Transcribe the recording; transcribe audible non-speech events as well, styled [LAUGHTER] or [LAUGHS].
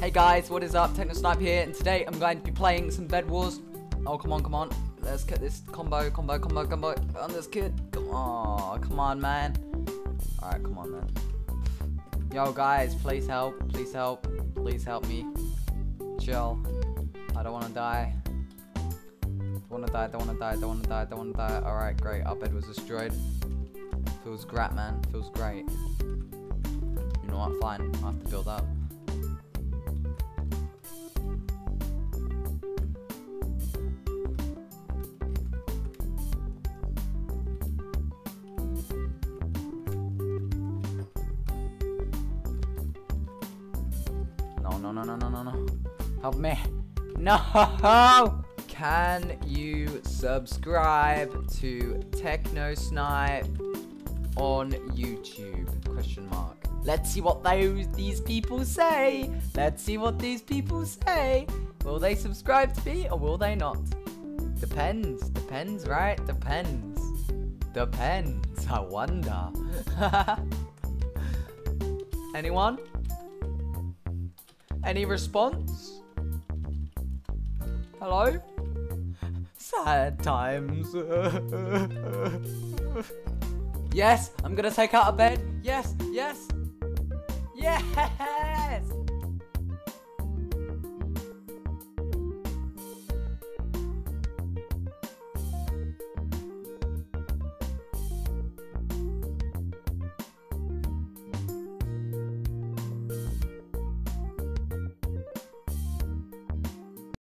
Hey guys, what is up? TechnoSnipe here, and today I'm going to be playing some Bed Wars. Oh, come on, come on. Let's get this combo, combo, combo, combo on this kid. Come on, come on, man. Alright, come on, man. Yo, guys, please help, please help, please help me. Chill. I don't want to die. Don't want to die, don't want to die, don't want to die, don't want to die. Alright, great. Our bed was destroyed. Feels great, man. Feels great. You know what? Fine. I have to build up. No, no, no, no, no, no, no. Help me. No! [LAUGHS] Can you subscribe to TechnoSnipe on YouTube? Question mark. Let's see what those these people say. Let's see what these people say. Will they subscribe to me or will they not? Depends. Depends, right? Depends. Depends. [LAUGHS] I wonder. [LAUGHS] Anyone? Any response? Hello? Sad times. [LAUGHS] yes, I'm gonna take out a bed. Yes, yes. Yes!